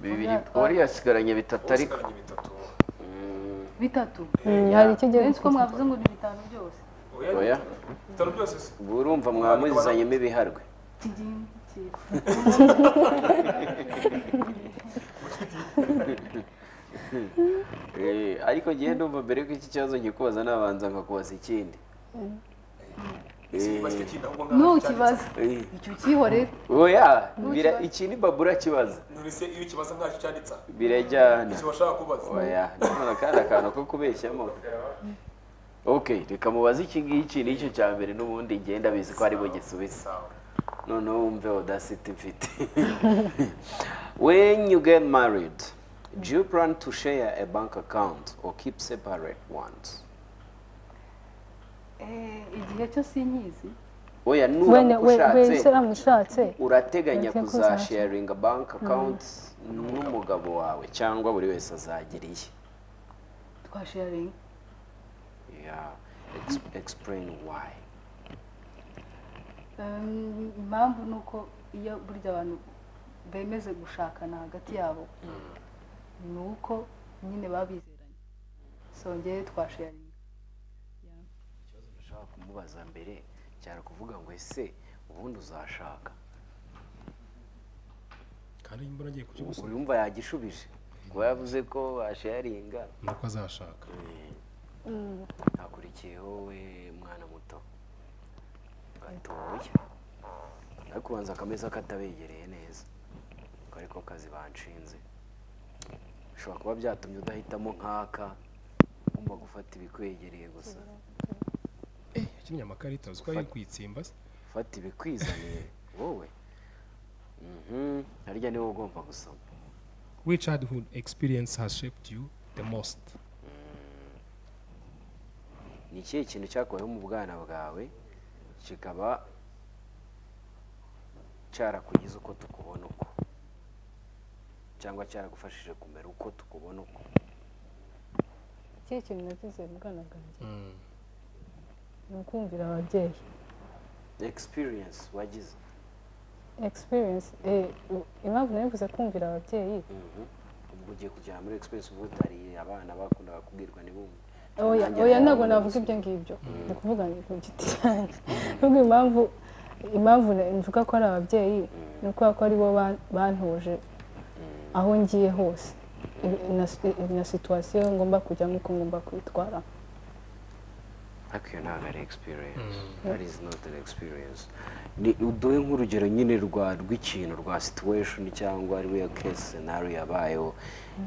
bibiri bitatu ariko bitatu Mm, hari ikigero benshi ko mwavuze ngo ni bitanu byose. Oya. Bitaro byose. Se ubu urumva mwamuzanyemo ibiharwe. Eh, ariko ngiye ndumva mbere yuko iki kibazo nkikubaza nabanza nkakubaza ikindi. Ntukibaze eh. icyo ukihorere oya bira- iki ni babura kibaza nturese iyo ikibazo ntacyo cyanditse birajyana icyo bashaka kubaza. Oya none akandi akantu ko kubeshyamo ok reka mubaze iki ngiki. Nicyo cya mbere n'ubundi ngenda bizi ko ari bo gisubiza. Noneho wumve audacity mfite. When you get married do you plan to share a bank account or keep separate ones? Igihe cyo sinyizi oya nuramuka ushatse urateganya kuzasharinga bank account n'umugabo wawe cyangwa buri wese azagira iye twasharinga why. Um, impamvu ni uko iyo burya abantu bemeze gushakana hagati yabo ni uko nyine babizeranye. So ngewe twasharinga nashaka kumubaza mbere cyari kuvuga ngo ese ubundi uzashaka? Kandi mbona agiye kukigusubiza urumva yagishubije. Kuba yavuze ko washaringa nuko azashaka. Hakurikiyeho we mwana muto. Gatoya. Ariko ubanza akameza katabegereye neza. Ko ariko kazi banshinze. Bishobora kuba byatumye udahitamo nk'aka. Ugomba gufata ibikwegereye gusa. Yakinnye amakarita uzi ko ari kwitsimba se. fata ibikwizaniye wowe? Mhm, harya ni we ugomba gusoma. Which childhood experience has shaped you the most? Ni ikihe kintu cyakubayeho mu bwana bwawe kikaba cyarakugize uko tukubona uko? Cyangwa cyaragufashije kumera uko tukubona uko? Ikihe kintu nagize mu bwana bwanjye? Ni ukumvira ababyeyi experience wagize experience eh, impamvu nabivuze kumvira ababyeyi. Mhm. ubwo ugiye kujyana muri experience uba utari abana bakundaga kubwirwa ntibumve oya ntabwo navuga ibyo ngibyo. Ndi kuvuga ngo ku giti cyanjye ahubwo impamvu impamvu mvuga ko ari ababyeyi ni ukubera ko ari bo ban- bantuje aho ngiye hose. Na si- na situwasiyo ngomba kujyamo uko ngomba kwitwara. Ariko iyo ntabwo ari experience. That is not an experience. Ni uduhe nk'urugero nyine rwa rw'ikintu rwa situation cyangwa real case scenario yabayeho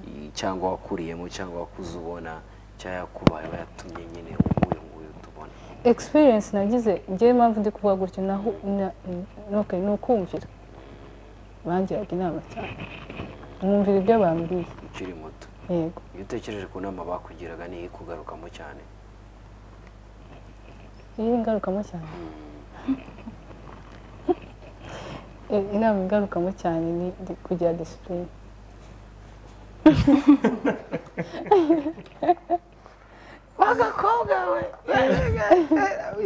i- cyangwa wakuriyemo cyangwa wakuze ubona cyangwa yakubayeho yatumye nyine uyu nguyu tubona experience nagize ngewe impamvu ndi kuvuga gutyo naho ni ukumvira bangiraga inama cyane. Mwumvira ibyo bambwiye ukiri muto. Yego. Iyo utekereje ku nama bakugiraga niyo ikugarukamo cyane. Iyi ingarukamo cyane Eh, inama ingarukamo cyane ni kugira disipurine agakobwa we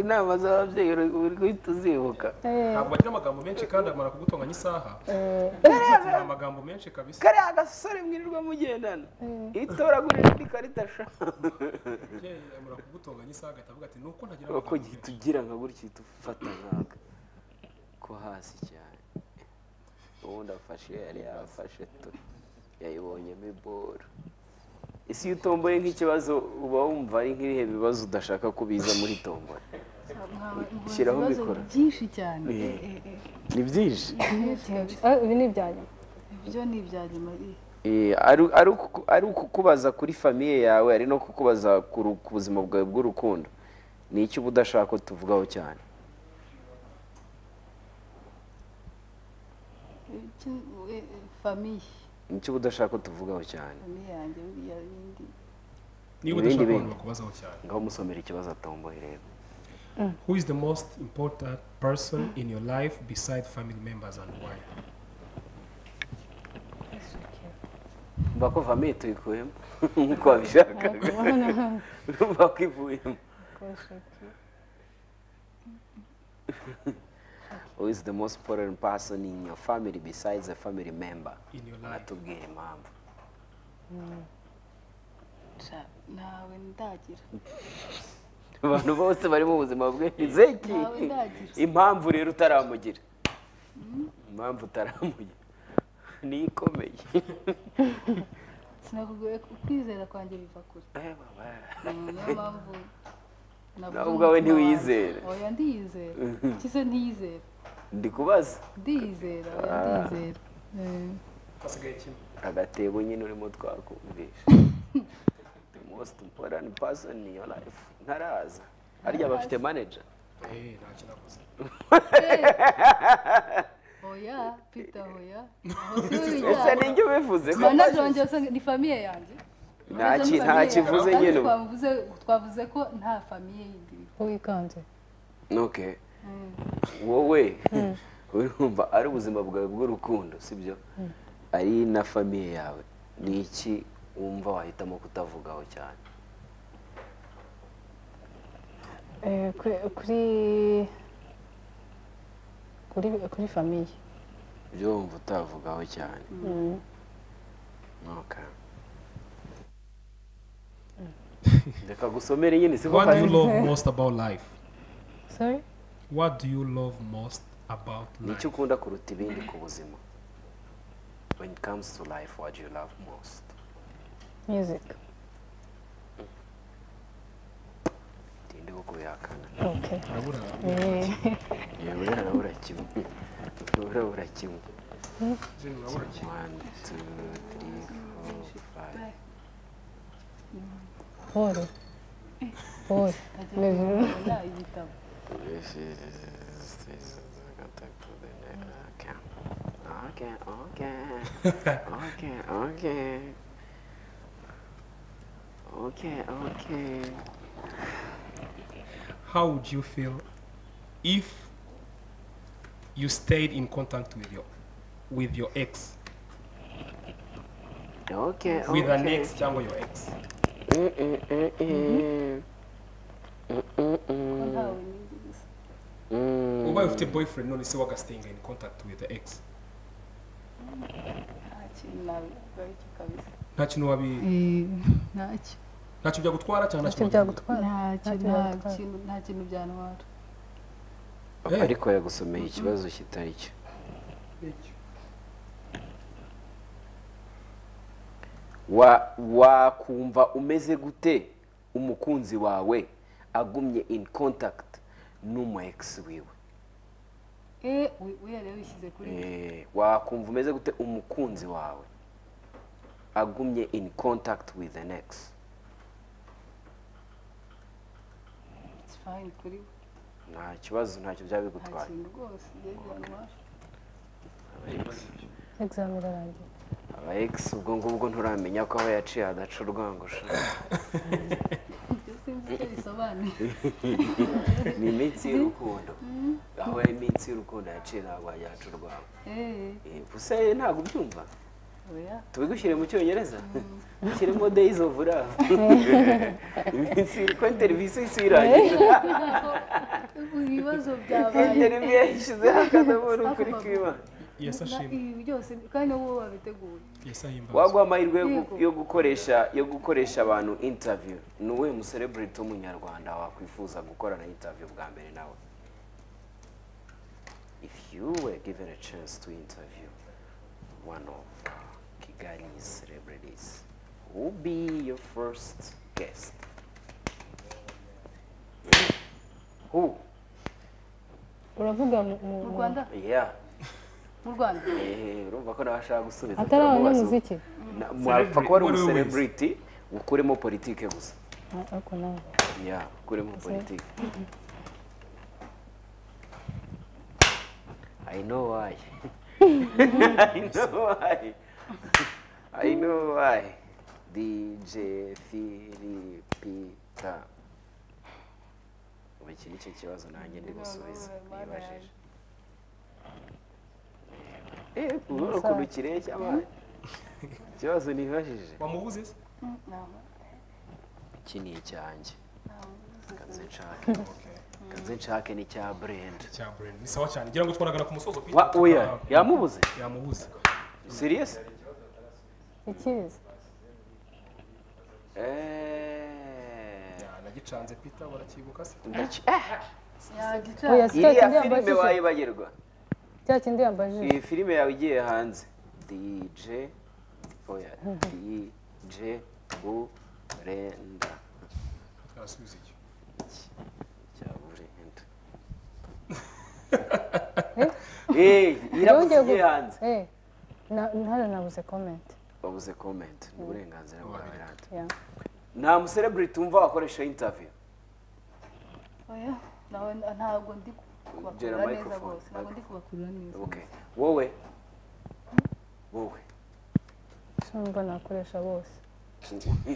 inama z'ababyeyi uri guhita uzibuka. Ntabwo bagira amagambo menshi kandi amara kugutonganya isaha. Amagambo menshi kabisa. kariya gasore mwirirwa mugendana. Itoragurira indi karita sha. Amara kugutonganya isaha agahita avuga ati nuko ntagira amagambo gihita ugira nka gutya uhita ufata nkaka ko hasi cyane. Ubundi afashe yari yafashe tu. Yayibonyemo iboro. Isi iyo utomboye nk'ikibazo uba wumva ari nk'ibihe bibazo udashaka ko biza muri tombora Shyiraho mikoro. byinshi cyane. Eh. Eh, eh, ni byinshi. Ah, ibi ni ibya nyuma. Ibyo ni ibya nyuma ari- ari uku- ari ukukubaza kuri famiye yawe ari no kukubaza ku buzima bwawe bw'urukundo. Ni iki uba udashaka ko tuvugaho cyane? Famiye ni iki uba udashaka ko tuvugaho cyane niba udashaka bintu. abantu bakubazaho cyane ngaho musomera ikibazo atomboye rero who is the most important person in your life beside family members and why mba ko famiye tuyikuyemo nk'uko wabishakaga urumva ko ivuyemo who is the most important person in your family besides a family member? In your life. Anatubwira impamvu ntawe ndagira abantu bose bari mu buzima bwe. Ni zeki Ntawe ndagira. impamvu rero utaramugira. Impamvu utaramugira. Ni ikomeye sinakubwiye kwanjye biva kure. Eh. Mm, niyo mpamvu Nawe ubwawe ntiwiyizera. oya ndiyizera. Kise ntiyizera ndi kubaza ndiyizera oya ndiyizera Eh. hasigaye kimwe agatebo nyine urimo twakumvisha the most important person in your life. Ntaraza. Harya bafite manager. Eh nta kintu akoze oya peter oya. Aho si ese ninjye ubivuze ko manager wanjye wose ni famiye yanjye. Nta kivuze nyine. twavuze ko nta famiye yindi. Wikanze okay. wowe? Urumva ari ubuzima bwawe bw'urukundo sibyo ari na famiye yawe. Ni iki wumva wahitamo kutavugaho cyane? Eh, kuri kuri famiye ibyo wumva utavugaho cyane. Mm. okay reka gusomere nyine do you kazi? Love most about life sorry what do you love most about life? iki ukunda kuruta ibindi ku buzima? When it comes to life what do you love most? Music. Tinde ko kubihakana okay. Urabura yewe urabura kimwe urabura kimwe one two three four five. Paul Paul Oya, ibitabo This is this is contact to the account. Okay, okay, okay, okay, okay, okay. how would you feel if you stayed in contact with your with your ex Okay, with an okay. ex cyangwa your ex Mm, mm, mm, mm. Mm, Mm. ufite boyfriend none se wagastinga in contact with the ex. Nta kintu nabivugaho nta kintu wabi ntacyo ntacyo byagutwara cyangwa ntacyo ntacyo byagutwara ntacyo Ntacyo nta kintu nta kintu byantwara ariko yagusomeye ikibazo kitari cyo. Wa wakumva umeze gute umukunzi wawe agumye in contact n'umu ex wiwe Eh. kuri. Eh, Wakumva umeze gute umukunzi wawe agumye in contact with the ex. Nta kibazo ntacyo byaba bigutwaye. Aba ex. Ubwo ngubwo nturamenya ko aho yaciye hadacurwa ngo ushobora sinzi icyo bisobanuye ni iminsi y'urukundo aho iminsi y'urukundo yaciye ntabwo haca urwango eee Eh, gusa ntabwo ubyumva tubigushyire mu cyongereza ushyiremo days of love. Iminsi ko interivisi isi irangiye ibibazo byabaye. Interivisi yashyizeho akadomo ni ukuri kw'imana. Ibi byose kandi wowe wabiteguye waguha amahirwe yo gukoresha yo gukoresha abantu interview. Ni uwuhe musereburiti w'umunyarwanda wakwifuza gukorana interview bwa mbere nawe? If you were given a chance to interview one of kigali's celebrities who would be your first guest? Who? Uravuga mu mu- mu mu- rwanda yeah mu rwanda Eh, urumva ko nawe ashaka gusubiza atari abanyamuziki. Na- mwapfa kuba ari umusereburiti ukuremo politike gusa. Ah, ariko nawe. Ya ukuremo politike. I know why. I know why. I know why. DJ Filipita ubu iki ni cyo kibazo nanjye ndi gusubiza. Nibajije eh ubona ukuntu kireshya abana ikibazo nibajije wamubuze se iki ni icyanjye kanze nshake. Kanze nshake ni cya brand. Cya brand. Ni sawa cyane. Ngira ngo twaragana ku musozo wa oya yamubuze? Yamubuze. Serious? Ikizi eh. Ya, nagicanze peter barakibuka se? Ndaci eh! iriya filime wayibagirwa cya kindi yambajije iyi filime yawe igiye hanze. Dj oya dj burenda. Twasubiza iki? Cya burenda. Eh? Irabuze igiye hanze. Eh hano nabuze comment. Wabuze comment ni uburenganzira bwawe rata ya nta musereburiti wumva wakoresha oya nawe ntabwo ndi Gera kubakurura neza microphone. bose. Ntabwo ndi kubakurura neza. Okay. Wowe. Wowe. Sumva nakoresha bose.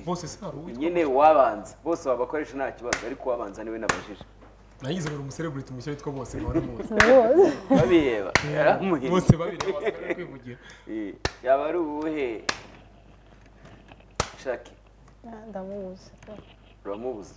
Bose se hari uwitwa nyine wabanza. Bose wabakoresha nta kibazo ariko wabanza ni we nabajije. Nayize ngo ni umusereburiti mushya witwa bose bose. Babireba. Yaramuhinnye bose babiri basigaye kwivugira. Eh, yaba ari uwuhe? Shaki Ah, ndamubuze. Uramubuze?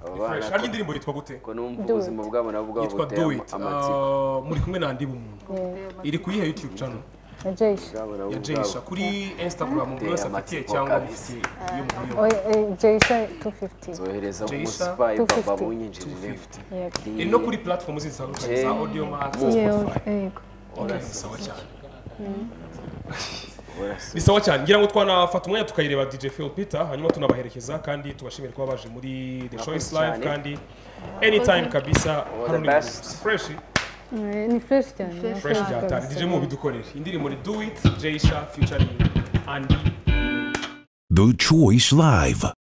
Aye. abo Ni bana fresh harya indirimbo yitwa gute? ko numva Do ubuzima bwabo nabo bwabo yitwa buteye do ama- it. amatsiko Ah, muri kumwe na andi bumuntu. Yeah. iri ku yihe youtube channel? Na jayisha bwabo nabo ya bwabo jaysha kuri instagram buri Uteye wese afitiye amatsiko cyangwa kabisa. mufitiye iyo muhuye oya eh, jayisha 250 zohereza Jaysha, umusipayi 250. papa bunyinjirire 250 yego iri no kuri platform zindi zitandukanye za audio max Yego, spotify. yego Okay, ni sawa cyane. sawa cyane. Ngira ngo twanafata umwanya tukayireba dj phil peter hanyuma tunabaherekeza kandi tubashimire kuba baje muri the choice live kandi anytime kabisa. Fresh? Eh, ni fresh cyane. Fresh. Cyane dj mu bidukorere indirimbo ni do it jaysha featuring andy. The Choice Live.